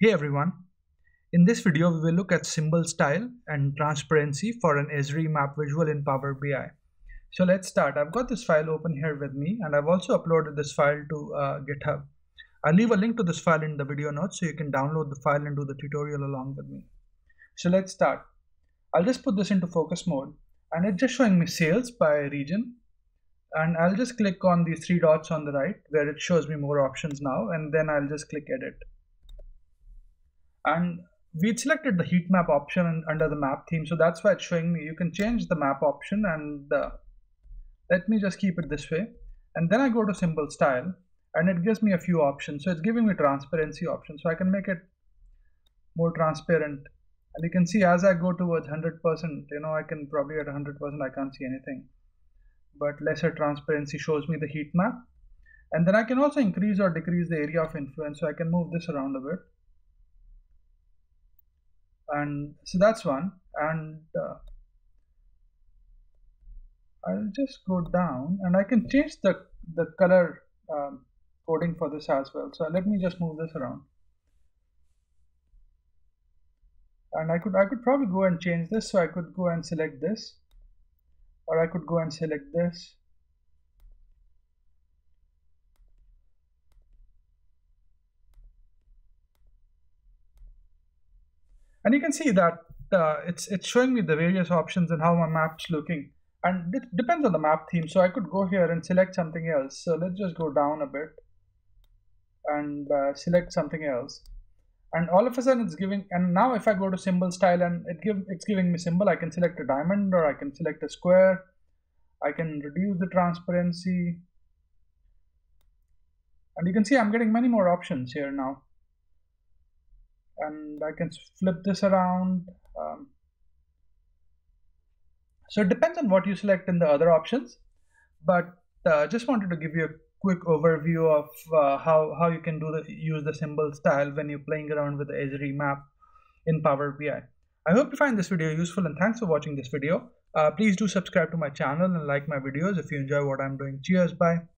Hey everyone, in this video we will look at symbol style and transparency for an Esri map visual in Power BI. So let's start. I've got this file open here with me and I've also uploaded this file to uh, GitHub. I'll leave a link to this file in the video notes so you can download the file and do the tutorial along with me. So let's start. I'll just put this into focus mode and it's just showing me sales by region and I'll just click on these three dots on the right where it shows me more options now and then I'll just click edit and we selected the heat map option under the map theme so that's why it's showing me. You can change the map option and uh, let me just keep it this way. And then I go to symbol style and it gives me a few options. So it's giving me transparency option so I can make it more transparent. And you can see as I go towards 100% you know I can probably at 100% I can't see anything. But lesser transparency shows me the heat map. And then I can also increase or decrease the area of influence so I can move this around a bit and so that's one. And uh, I'll just go down and I can change the the color um, coding for this as well. So let me just move this around. And I could I could probably go and change this. So I could go and select this. Or I could go and select this and you can see that uh, it's it's showing me the various options and how my map's looking. And it depends on the map theme so I could go here and select something else. So let's just go down a bit and uh, select something else. And all of a sudden it's giving and now if I go to symbol style and it give it's giving me symbol I can select a diamond or I can select a square. I can reduce the transparency. And you can see I'm getting many more options here now and I can flip this around um, so it depends on what you select in the other options but uh, just wanted to give you a quick overview of uh, how, how you can do the use the symbol style when you're playing around with the Esri map in Power BI. I hope you find this video useful and thanks for watching this video. Uh, please do subscribe to my channel and like my videos if you enjoy what I'm doing. Cheers, bye.